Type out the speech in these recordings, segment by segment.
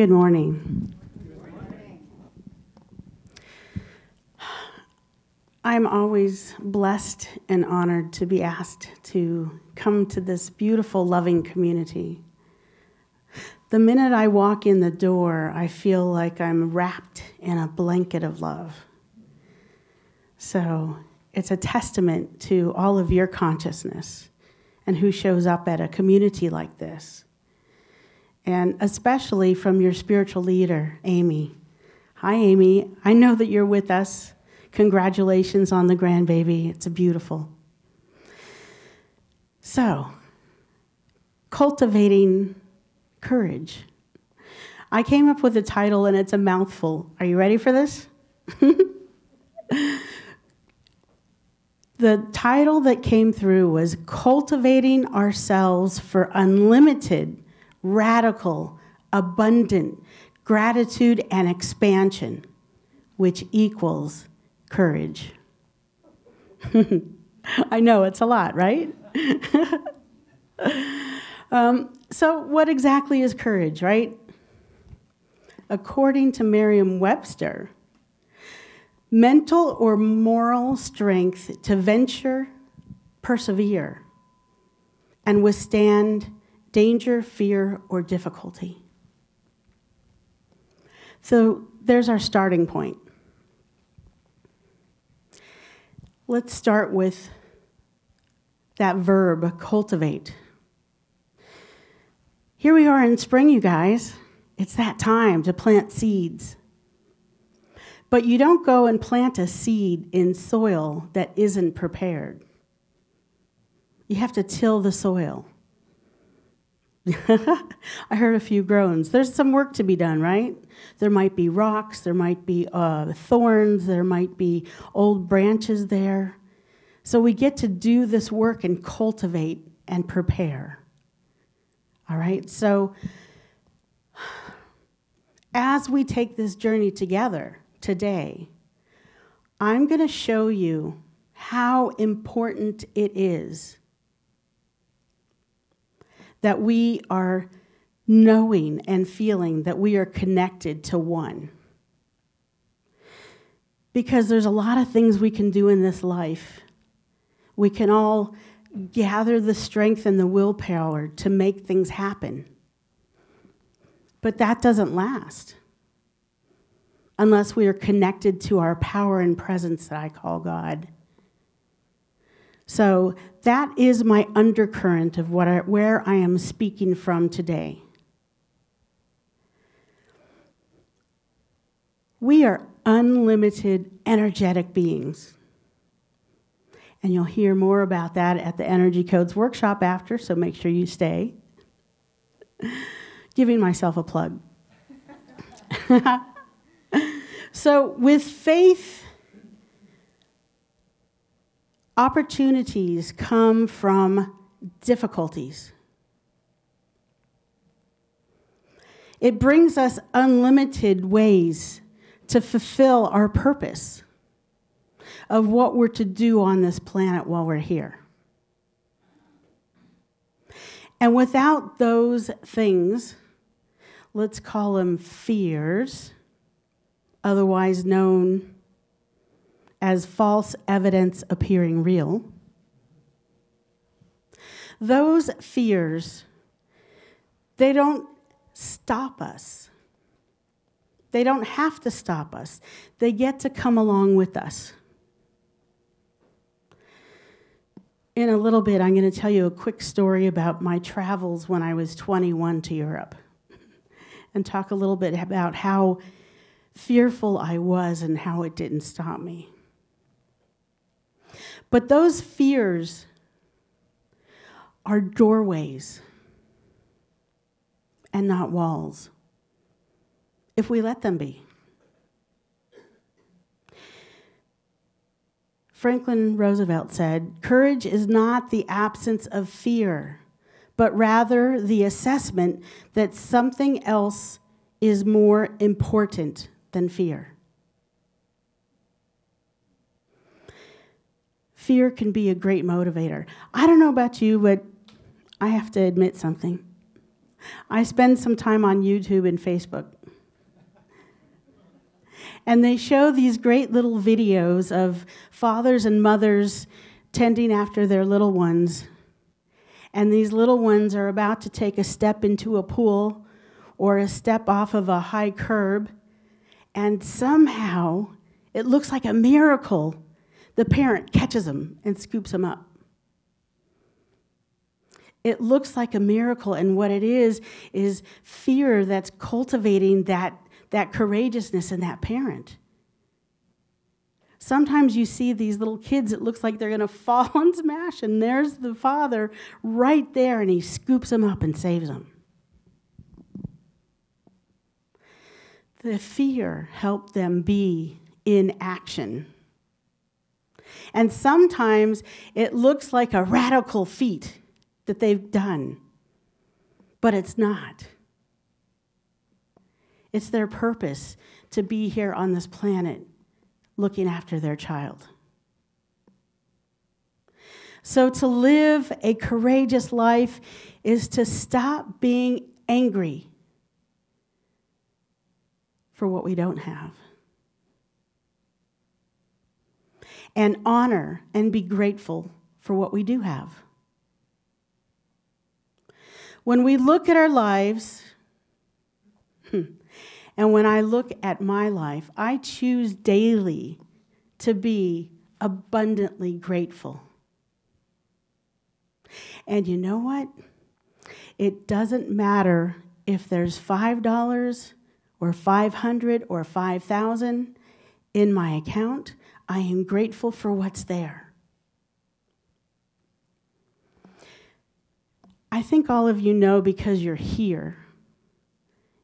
Good morning. I'm always blessed and honored to be asked to come to this beautiful, loving community. The minute I walk in the door, I feel like I'm wrapped in a blanket of love. So it's a testament to all of your consciousness and who shows up at a community like this. And especially from your spiritual leader, Amy. Hi, Amy. I know that you're with us. Congratulations on the grandbaby. It's beautiful. So, cultivating courage. I came up with a title and it's a mouthful. Are you ready for this? the title that came through was Cultivating Ourselves for Unlimited, Radical, Abundant Gratitude and Expansion, which equals courage. I know it's a lot, right? um, so, what exactly is courage, right? According to Merriam Webster, mental or moral strength to venture, persevere, and withstand danger, fear, or difficulty. So, there's our starting point. Let's start with that verb, cultivate. Here we are in spring, you guys. It's that time to plant seeds. But you don't go and plant a seed in soil that isn't prepared. You have to till the soil. I heard a few groans. There's some work to be done, right? There might be rocks, there might be uh, thorns, there might be old branches there. So we get to do this work and cultivate and prepare. All right? So as we take this journey together today, I'm going to show you how important it is that we are knowing and feeling that we are connected to one. Because there's a lot of things we can do in this life. We can all gather the strength and the willpower to make things happen. But that doesn't last unless we are connected to our power and presence that I call God. So that is my undercurrent of what I, where I am speaking from today. We are unlimited energetic beings. And you'll hear more about that at the Energy Codes workshop after, so make sure you stay. Giving myself a plug. so, with faith, opportunities come from difficulties. It brings us unlimited ways to fulfill our purpose of what we're to do on this planet while we're here. And without those things, let's call them fears, otherwise known as false evidence appearing real, those fears, they don't stop us. They don't have to stop us. They get to come along with us. in a little bit, I'm going to tell you a quick story about my travels when I was 21 to Europe and talk a little bit about how fearful I was and how it didn't stop me. But those fears are doorways and not walls, if we let them be. Franklin Roosevelt said, Courage is not the absence of fear, but rather the assessment that something else is more important than fear. Fear can be a great motivator. I don't know about you, but I have to admit something. I spend some time on YouTube and Facebook. And they show these great little videos of fathers and mothers tending after their little ones. And these little ones are about to take a step into a pool or a step off of a high curb. And somehow, it looks like a miracle. The parent catches them and scoops them up. It looks like a miracle, and what it is is fear that's cultivating that, that courageousness in that parent. Sometimes you see these little kids, it looks like they're going to fall and smash, and there's the father right there, and he scoops them up and saves them. The fear helped them be in action. And sometimes it looks like a radical feat that they've done, but it's not. It's their purpose to be here on this planet looking after their child. So, to live a courageous life is to stop being angry for what we don't have and honor and be grateful for what we do have. When we look at our lives, hmm, and when I look at my life, I choose daily to be abundantly grateful. And you know what? It doesn't matter if there's $5 or 500 or 5,000 in my account. I am grateful for what's there. I think all of you know because you're here.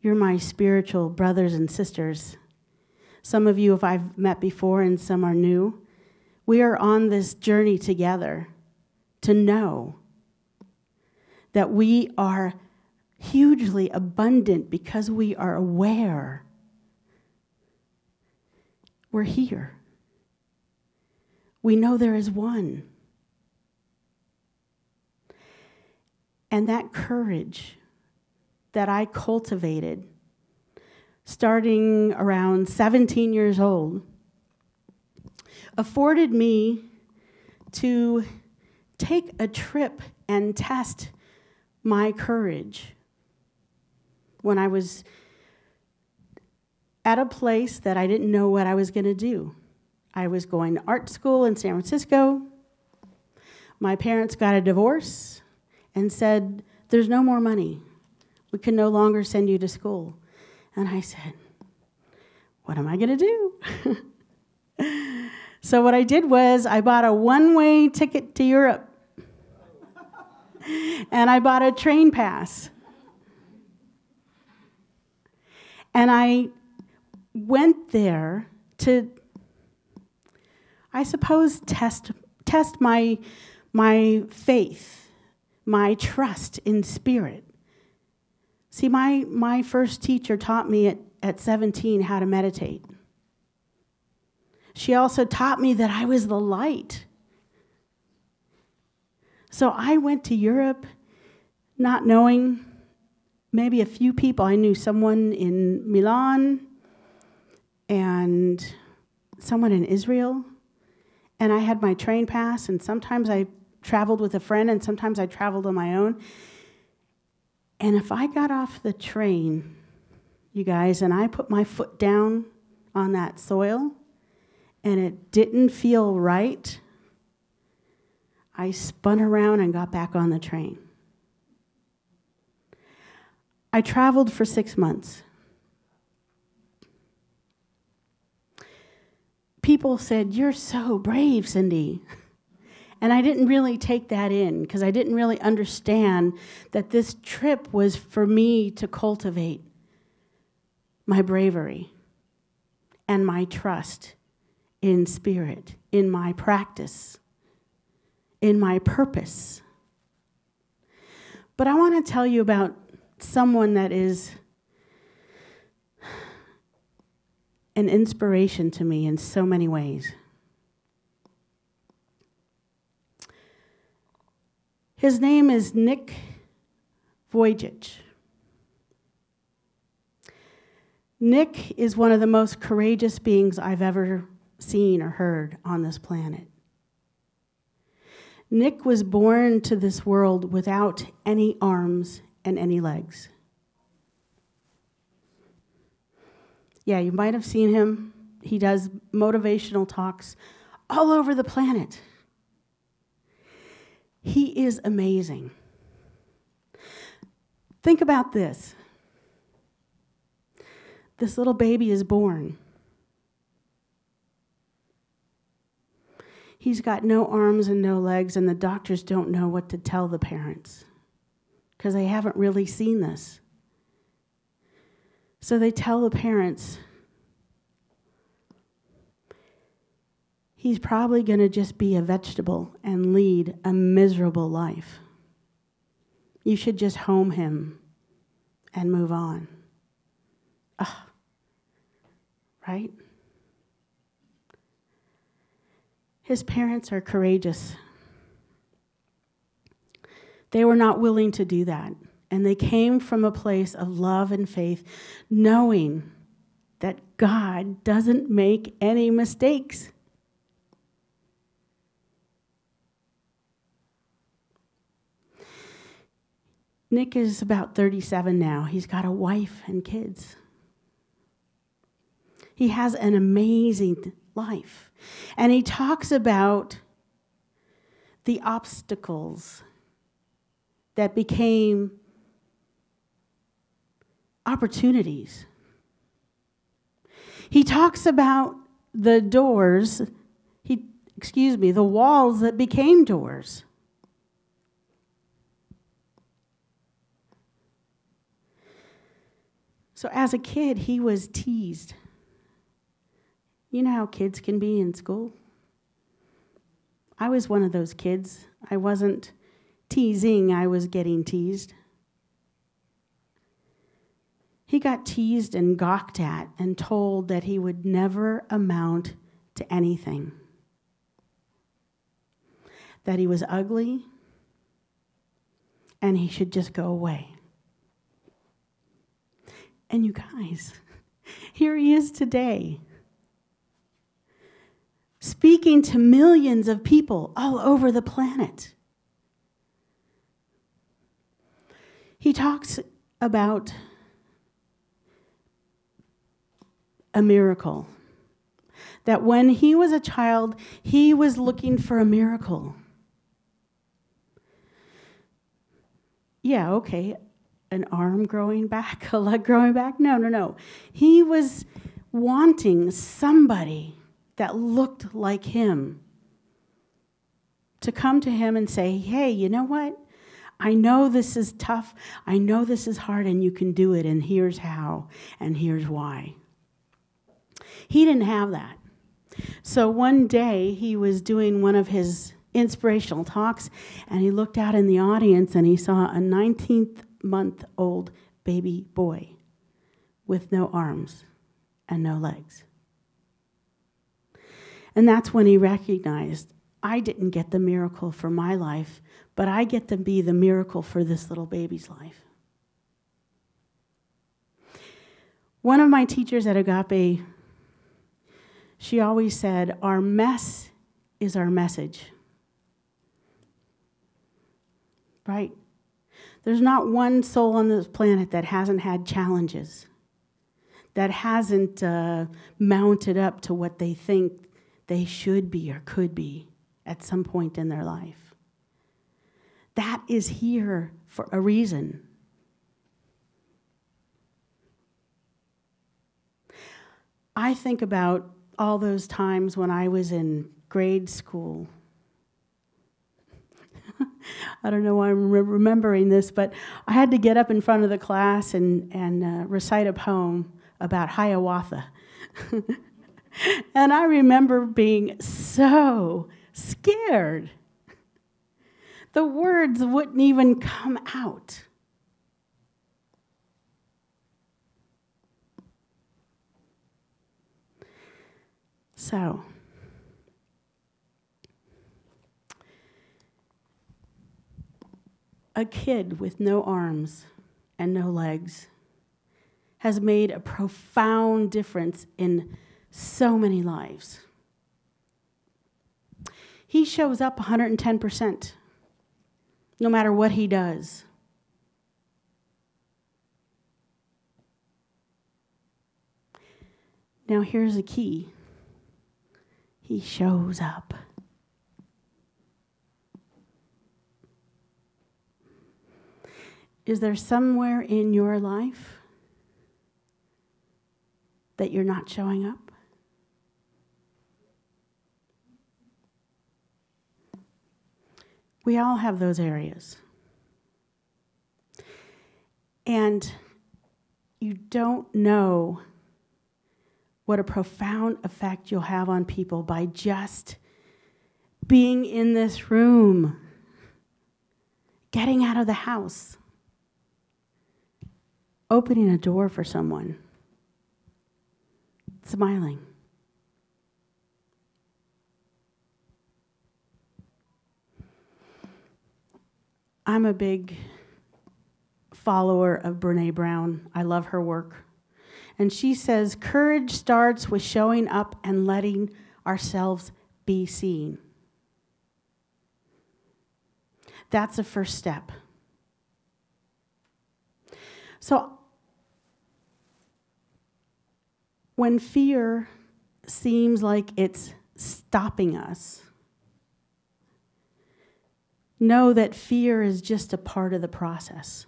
You're my spiritual brothers and sisters. Some of you, if I've met before, and some are new. We are on this journey together to know that we are hugely abundant because we are aware we're here. We know there is one. And that courage that I cultivated starting around 17 years old afforded me to take a trip and test my courage when I was at a place that I didn't know what I was going to do. I was going to art school in San Francisco. My parents got a divorce and said, There's no more money. We can no longer send you to school. And I said, What am I going to do? so, what I did was I bought a one way ticket to Europe. and I bought a train pass. And I went there to, I suppose, test, test my, my faith, my trust in spirit. See, my, my first teacher taught me at, at 17 how to meditate. She also taught me that I was the light. So I went to Europe not knowing maybe a few people. I knew someone in Milan and someone in Israel. And I had my train pass, and sometimes I traveled with a friend, and sometimes I traveled on my own. And if I got off the train, you guys, and I put my foot down on that soil and it didn't feel right, I spun around and got back on the train. I traveled for six months. People said, You're so brave, Cindy. And I didn't really take that in because I didn't really understand that this trip was for me to cultivate my bravery and my trust in spirit, in my practice, in my purpose. But I want to tell you about someone that is an inspiration to me in so many ways. His name is Nick Vujicic. Nick is one of the most courageous beings I've ever seen or heard on this planet. Nick was born to this world without any arms and any legs. Yeah, you might have seen him. He does motivational talks all over the planet. He is amazing. Think about this this little baby is born. He's got no arms and no legs, and the doctors don't know what to tell the parents because they haven't really seen this. So they tell the parents, he's probably going to just be a vegetable and lead a miserable life. You should just home him and move on. Ugh. Right? His parents are courageous. They were not willing to do that. And they came from a place of love and faith, knowing that God doesn't make any mistakes. Nick is about 37 now. He's got a wife and kids. He has an amazing life. And he talks about the obstacles that became opportunities. He talks about the doors, he excuse me, the walls that became doors. So as a kid, he was teased. You know how kids can be in school? I was one of those kids. I wasn't teasing, I was getting teased. He got teased and gawked at and told that he would never amount to anything, that he was ugly, and he should just go away. And you guys, here he is today, speaking to millions of people all over the planet. He talks about a miracle. That when he was a child, he was looking for a miracle. Yeah, okay, an arm growing back, a leg growing back. No, no, no. He was wanting somebody that looked like him to come to him and say, hey, you know what? I know this is tough. I know this is hard, and you can do it, and here's how, and here's why. He didn't have that. So one day he was doing one of his inspirational talks, and he looked out in the audience and he saw a 19th month old baby boy with no arms and no legs. And that's when he recognized I didn't get the miracle for my life, but I get to be the miracle for this little baby's life. One of my teachers at Agape, she always said, Our mess is our message. Right? There's not one soul on this planet that hasn't had challenges, that hasn't uh, mounted up to what they think they should be or could be at some point in their life. That is here for a reason. I think about all those times when I was in grade school I don't know why I'm re- remembering this, but I had to get up in front of the class and, and uh, recite a poem about Hiawatha. and I remember being so scared. The words wouldn't even come out. So, a kid with no arms and no legs has made a profound difference in so many lives. He shows up 110%, no matter what he does. Now, here's a key He shows up. Is there somewhere in your life that you're not showing up? We all have those areas. And you don't know what a profound effect you'll have on people by just being in this room, getting out of the house, opening a door for someone, smiling. I'm a big follower of Brene Brown. I love her work. And she says, courage starts with showing up and letting ourselves be seen. That's the first step. So, when fear seems like it's stopping us, know that fear is just a part of the process.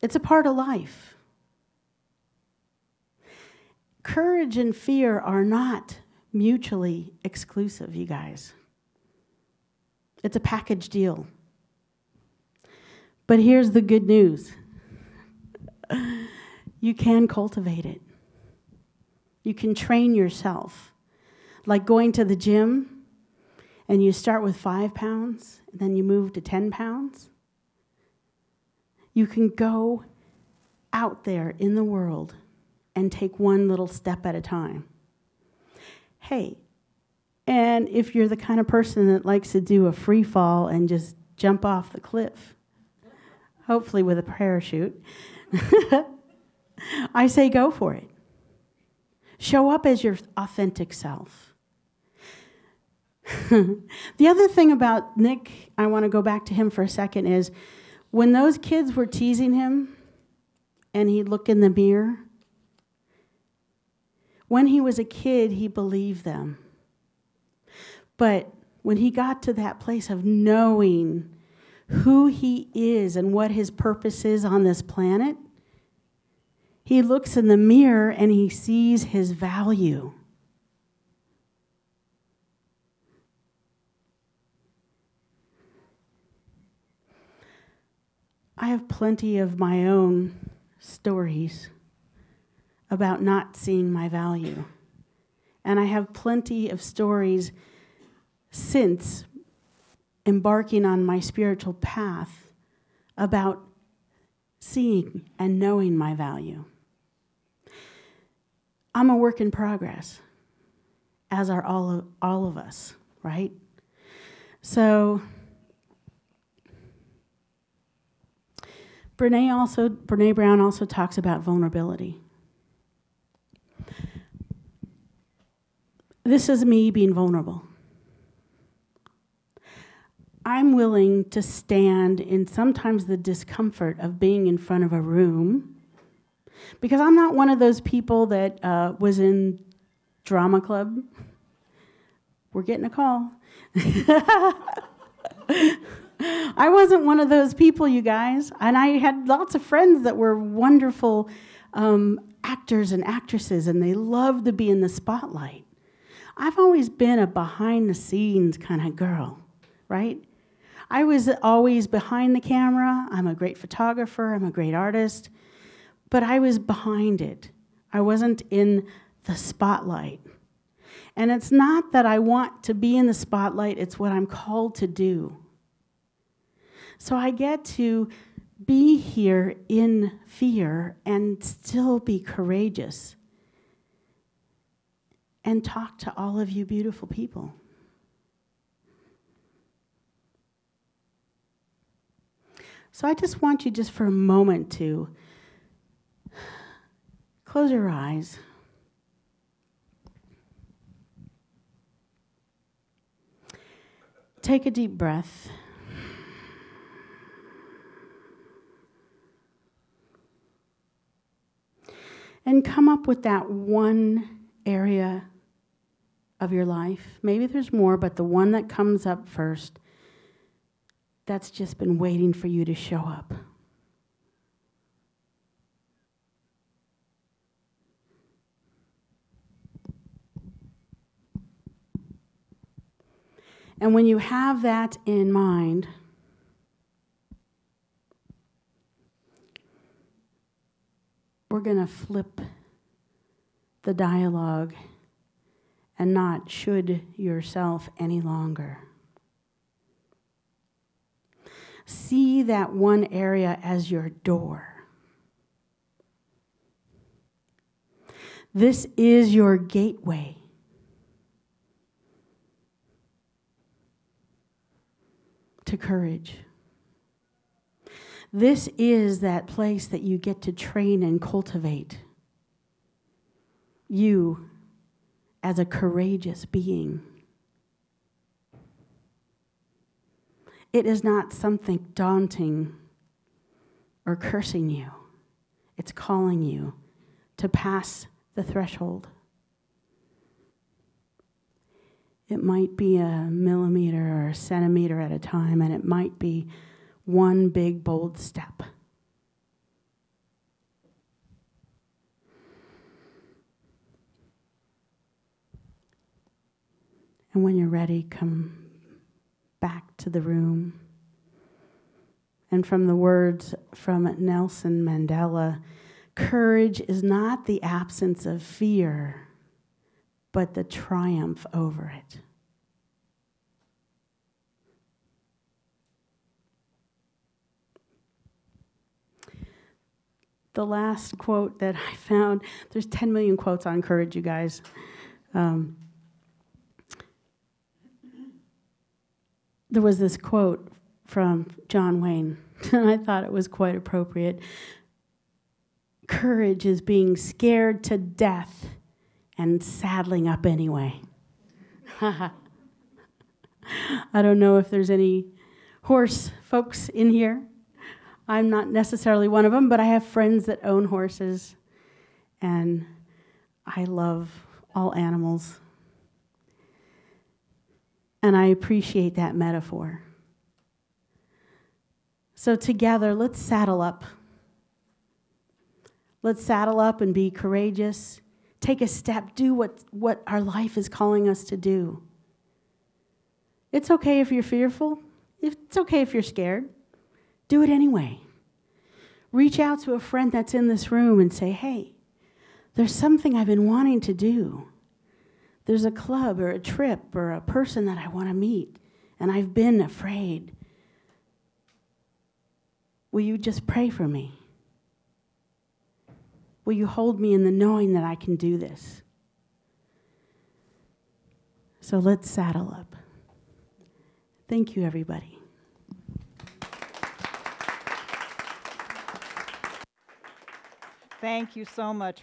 It's a part of life. Courage and fear are not mutually exclusive, you guys. It's a package deal. But here's the good news you can cultivate it, you can train yourself. Like going to the gym, and you start with five pounds, and then you move to 10 pounds. You can go out there in the world and take one little step at a time. Hey, and if you're the kind of person that likes to do a free fall and just jump off the cliff, hopefully with a parachute, I say go for it. Show up as your authentic self. the other thing about Nick, I want to go back to him for a second, is when those kids were teasing him and he'd look in the mirror when he was a kid, he believed them. But when he got to that place of knowing who he is and what his purpose is on this planet, he looks in the mirror and he sees his value. I have plenty of my own stories about not seeing my value. And I have plenty of stories since embarking on my spiritual path about seeing and knowing my value. I'm a work in progress, as are all of, all of us, right? So, Brene also Brene Brown also talks about vulnerability. This is me being vulnerable. I'm willing to stand in sometimes the discomfort of being in front of a room because I'm not one of those people that uh, was in drama club. We're getting a call. I wasn't one of those people, you guys. And I had lots of friends that were wonderful um, actors and actresses, and they loved to be in the spotlight. I've always been a behind the scenes kind of girl, right? I was always behind the camera. I'm a great photographer, I'm a great artist, but I was behind it. I wasn't in the spotlight. And it's not that I want to be in the spotlight, it's what I'm called to do. So I get to be here in fear and still be courageous and talk to all of you beautiful people. So I just want you just for a moment to Close your eyes. Take a deep breath. And come up with that one area of your life. Maybe there's more, but the one that comes up first that's just been waiting for you to show up. And when you have that in mind, we're going to flip the dialogue and not should yourself any longer. See that one area as your door. This is your gateway. to courage. This is that place that you get to train and cultivate you as a courageous being. It is not something daunting or cursing you, it's calling you to pass the threshold. It might be a millimeter or a centimeter at a time, and it might be one big, bold step. And when you're ready, come back to the room. And from the words from Nelson Mandela, courage is not the absence of fear but the triumph over it. The last quote that I found, there's 10 million quotes on courage, you guys. Um, there was this quote from John Wayne, and I thought it was quite appropriate. Courage is being scared to death and saddling up anyway. I don't know if there's any horse folks in here. I'm not necessarily one of them, but I have friends that own horses, and I love all animals. And I appreciate that metaphor. So, together, let's saddle up. Let's saddle up and be courageous take a step, do what, what our life is calling us to do. It's okay if you're fearful, it's okay if you're scared. Do it anyway. Reach out to a friend that's in this room and say, hey, there's something I've been wanting to do. There's a club or a trip or a person that I want to meet, and I've been afraid. Will you just pray for me? Will you hold me in the knowing that I can do this? So let's saddle up. Thank you, everybody. Thank you so much.